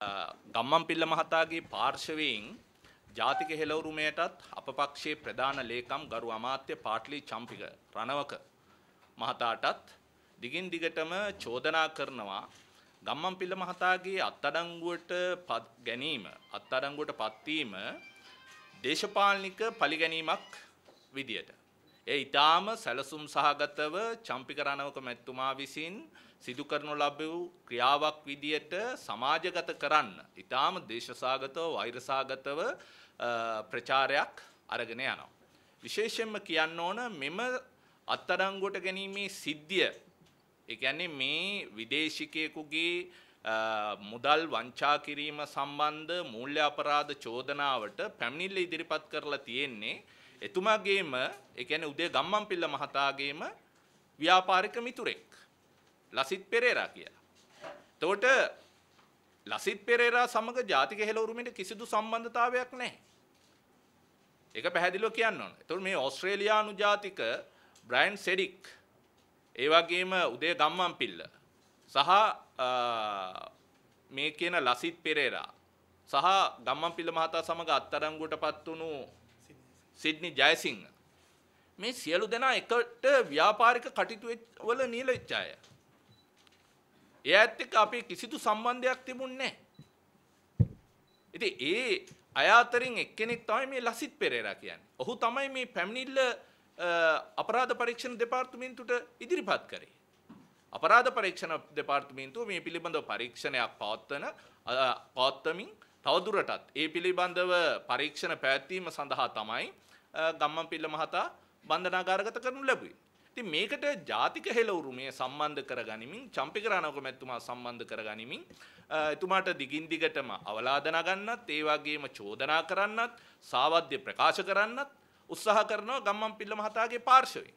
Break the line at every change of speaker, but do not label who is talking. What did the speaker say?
ගම්මන්පිල්ල මහතාගේ පාර්ශවයෙන් ජාතික හෙළවුරුමයටත් අප පක්ෂයේ ප්‍රධාන ලේකම් ගරු අමාත්‍ය පාටලි චම්පික රණවක මහතාටත් දිගින් දිගටම චෝදනා කරනවා ගම්මන්පිල්ල මහතාගේ අත්අඩංගුවට පත් ගැනීම අත්අඩංගුවට පත්වීම දේශපාලනික පලිගැනීමක් විදියට. ඒ ඉතාම සැලසුම් සහගතව චම්පික රණවක මැත්තුමා විසින් සිදු කරනු ලබූ ක්‍රියාවක් විදියට සමාජගත කරන්න. ඉතාම දේශසාගතව වෛරසාගතව ප්‍රචාරයක් අරගෙන යනවා. විශේෂයෙන්ම කියන්න ඕන මෙම අත්අඩංගුවට ගැනීමේ සිද්ධිය එකන්නේ මේ විදේශිකයෙකුගේ මුදල් වංචා කිරීම සම්බන්ධ මූල්‍ය අපරාධ චෝදනාවට පැමිණිල්ල ඉදිරිපත් කරලා තියෙන්නේ එතුමාගේම එකන උදේ ගම්මන්පිල්ල මහතාගේම ව්‍යාපාරික මිතුරෙක් ලසිත් පෙරේරා කියලා. තෝට ලසිත් පෙරේරා සමඟ ජාතික හෙළවරුමට කිසිදු සම්බන්ධතාවයක් නැහැ. එක පැහැදිලෝ කියන්න ඕන. එතුට මේ ඔස්ට්‍රේලයානු ජාතික බ්‍රයින් සෙඩික් ඒවගේම උදේ ගම්මන් පිල්ල සහ මේ කියන ලසිත් පෙරේරා සහ ගම්මන් පිල්ල මහතා සමඟ අත්තරංගුවට පත් වුණු සිඩ්නි ජයසිංහ මේ සියලු දෙනා එකට ව්‍යාපාරික කටයුතු වල නියලච්චාය. ඒ ඇත්ත එක්ක අපේ කිසිදු සම්බන්ධයක් තිබුණේ ඉතින් ඒ අය අතරින් එක්කෙනෙක් තමයි මේ ලසිත් පෙරේරා කියන්නේ. ඔහු තමයි මේ පැමිණිල්ල අපරාධ පරීක්ෂණ දෙපාර්තමේන්තුවට ඉදිරිපත් කරේ. අපරාධ පරීක්ෂණ දෙපාර්තමේන්තුව මේ පිළිබඳව පරීක්ෂණයක් පවත්වන පවත්වමින් තවදුරටත් ඒ පිළිබඳව පරීක්ෂණ පැවැත්වීම සඳහා තමයි ගම්මන්පිල්ල මහතා බන්ධනාගාරගත කරනු ලැබුවේ. ඉතින් මේකට ජාතික හෙළවුරුමේ සම්බන්ධ කරගනිමින් චම්පික රණවක මැතිතුමා සම්බන්ධ කරගනිමින් එතුමාට දිගින් දිගටම අවලාද නගන්නත් ඒ වගේම චෝදනා කරන්නත් සාවද්‍ය ප්‍රකාශ කරන්නත් උත්සාහ කරනවා ගම්මන්පිල්ල මහතාගේ පාර්ශවයෙන්.